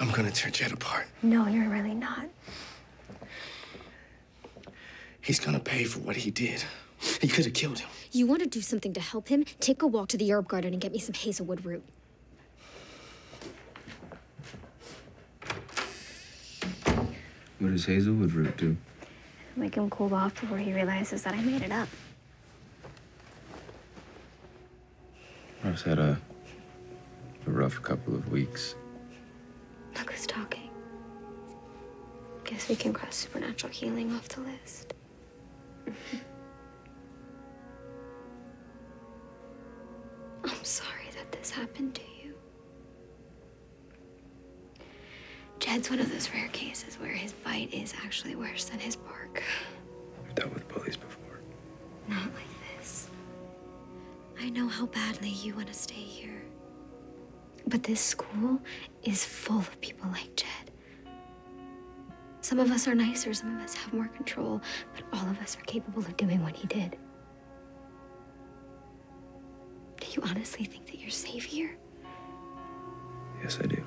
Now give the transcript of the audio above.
I'm gonna tear Jed apart. No, you're really not. He's gonna pay for what he did. He could have killed him. You want to do something to help him? Take a walk to the herb garden and get me some hazelwood root. What does hazelwood root do? Make him cool off before he realizes that I made it up. I've had a, a rough couple of weeks. Guess we can cross supernatural healing off the list. I'm sorry that this happened to you. Jed's one of those rare cases where his bite is actually worse than his bark. I've dealt with bullies before. Not like this. I know how badly you want to stay here. But this school is full of people like. Some of us are nicer, some of us have more control, but all of us are capable of doing what he did. Do you honestly think that you're safe here? Yes, I do.